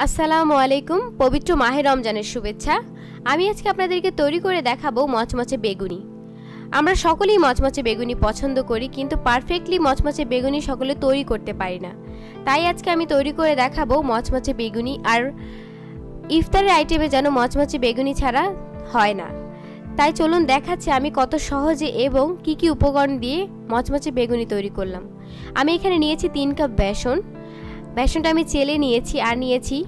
আসসালামু আলাইকুম, পবিত্র মাহে রমজানের শুভেচ্ছা। আমি আজকে আপনাদেরকে তৈরি করে দেখাবো মচমচে বেগুনি। আমরা সকলেই মচমচে বেগুনি পছন্দ করি, কিন্তু পারফেক্টলি মচমচে বেগুনি সকলে তৈরি করতে পারি না। তাই আজকে আমি তৈরি করে দেখাবো মচমচে বেগুনি আর ইফতারের আইটেমে যেন মচমচে বেগুনি ছাড়া হয় না। তাই চলুন দেখাচ্ছি আমি কত সহজে এবং কি কি উপকরণ দিয়ে মচমচে বেগুনি তৈরি করলাম। আমি এখানে নিয়েছি তিন কাপ বেসন বেসনটা আমি চেলে নিয়েছি আর নিয়েছি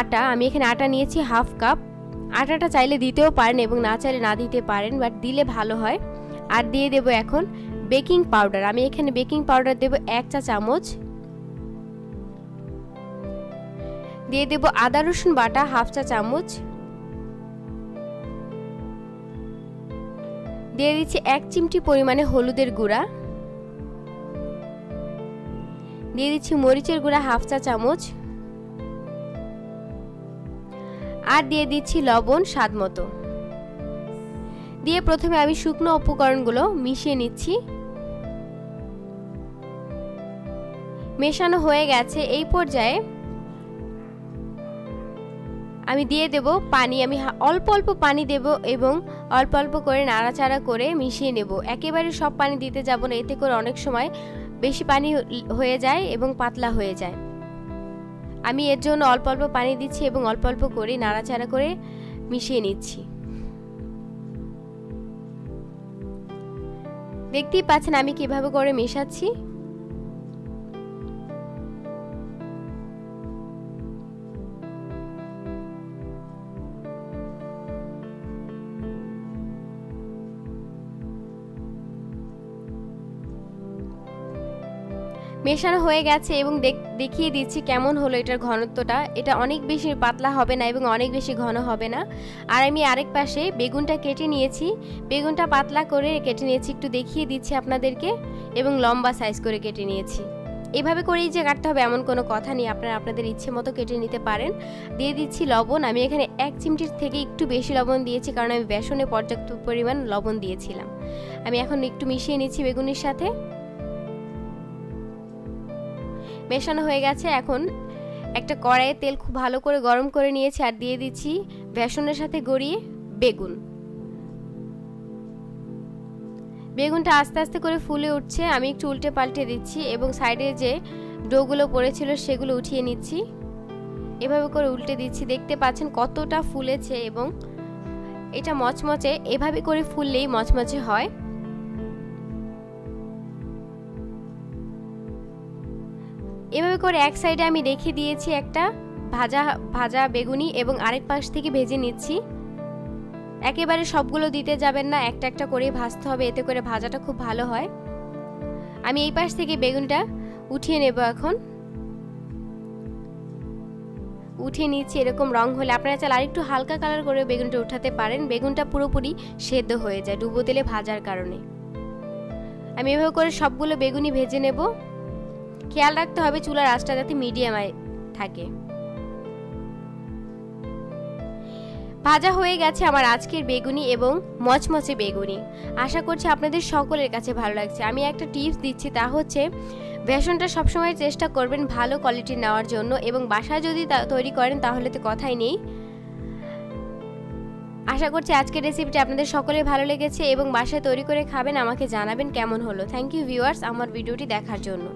আটা, আমি এখানে আটা নিয়েছি হাফ কাপ। আটাটা চাইলে দিতেও পারেন এবং না চাইলে না দিতে পারেন বাট দিলে ভালো হয়। আর দিয়ে দেব এখন বেকিং পাউডার। আমি এখানে বেকিং পাউডার দেব এক চা চামচ। দিয়ে দেব আদা, রসুন বাটা হাফ চা চামচ। দিয়ে দিচ্ছি এক চিমটি পরিমাণে হলুদের গুঁড়া। দিয়ে দিচ্ছি মরিচের গুঁড়া হাফ চা চামচ। আর দিয়ে দিচ্ছি লবণ স্বাদ মতো। দিয়ে প্রথমে আমি শুকনো উপকরণগুলো মিশিয়ে নিচ্ছি। মেশানো হয়ে গেছে। এই পর্যায়ে আমি দিয়ে দেব পানি। আমি অল্প অল্প পানি দেব এবং অল্প অল্প করে নাড়াচাড়া করে মিশিয়ে নেব। একেবারে সব পানি দিতে যাব না, এতে করে অনেক সময় বেশি পানি হয়ে যায় এবং পাতলা হয়ে যায়। আমি এর জন্য অল্প অল্প পানি দিচ্ছি এবং অল্প অল্প করে নাড়াচাড়া করে মিশিয়ে নিচ্ছি। দেখতেই পাচ্ছেন আমি কীভাবে করে মেশাচ্ছি। মেশানো হয়ে গেছে এবং দেখিয়ে দিচ্ছি কেমন হলো এটার ঘনত্বটা। এটা অনেক বেশি পাতলা হবে না এবং অনেক বেশি ঘন হবে না। আর আমি আরেক পাশে বেগুনটা কেটে নিয়েছি। বেগুনটা পাতলা করে কেটে নিয়েছি, একটু দেখিয়ে দিচ্ছি আপনাদেরকে, এবং লম্বা সাইজ করে কেটে নিয়েছি। এভাবে করেই যে কাটতে হবে এমন কোনো কথা নেই, আপনারা আপনাদের ইচ্ছে মতো কেটে নিতে পারেন। দিয়ে দিচ্ছি লবণ, আমি এখানে এক চিমটির থেকে একটু বেশি লবণ দিয়েছি, কারণ আমি বেসনে পর্যাপ্ত পরিমাণ লবণ দিয়েছিলাম। আমি এখন একটু মিশিয়ে নিচ্ছি বেগুনের সাথে। মেশানো হয়ে গেছে। এখন একটা কড়াইয়ে তেল খুব ভালো করে গরম করে নিয়েছি আর দিয়ে দিচ্ছি বেসনের সাথে গড়িয়ে বেগুন। বেগুনটা আস্তে আস্তে করে ফুলে উঠছে। আমি একটু উল্টে পাল্টে দিচ্ছি এবং সাইডে যে ডোগুলো পড়েছিল সেগুলো উঠিয়ে নিচ্ছি। এভাবে করে উল্টে দিচ্ছি। দেখতে পাচ্ছেন কতটা ফুলেছে এবং এটা মচমচে। এভাবে করে ফুললেই মচমচে হয়। এভাবে করে এক সাইডে আমি রেখে দিয়েছি একটা ভাজা ভাজা বেগুনি এবং আরেক পাশ থেকে ভেজে নিচ্ছি। একেবারে সবগুলো দিতে যাবেন না, একটা একটা করে ভাজতে হবে, এতে করে ভাজাটা খুব ভালো হয়। আমি এই পাশ থেকে বেগুনটা উঠিয়ে নেব এখন। উঠিয়ে নিচ্ছি, এরকম রং হলে। আপনারা চাল আরেকটু হালকা কালার করে বেগুনটা উঠাতে পারেন। বেগুনটা পুরোপুরি সেদ্ধ হয়ে যায়, ডুবো তেলে ভাজার কারণে। আমি এভাবে করে সবগুলো বেগুনি ভেজে নেব। খেয়াল রাখতে হবে চুলার আঁচটা যাতে মিডিয়ামে থাকে। ভাজা হয়ে গেছে আমার আজকের বেগুনি এবং মচমচে বেগুনি। আশা করছি আপনাদের সকলের কাছে ভালো লাগছে। আমি একটা টিপস দিচ্ছি, তা হচ্ছে বেসনটা সবসময় চেষ্টা করবেন ভালো কোয়ালিটি নেওয়ার জন্য এবং বাসায় যদি তৈরি করেন তাহলে তো কথাই নেই। আশা করছি আজকের রেসিপিটি আপনাদের সকলের ভালো লেগেছে এবং বাসায় তৈরি করে খাবেন, আমাকে জানাবেন কেমন হলো। থ্যাংক ইউ ভিউয়ার্স আমার ভিডিওটি দেখার জন্য।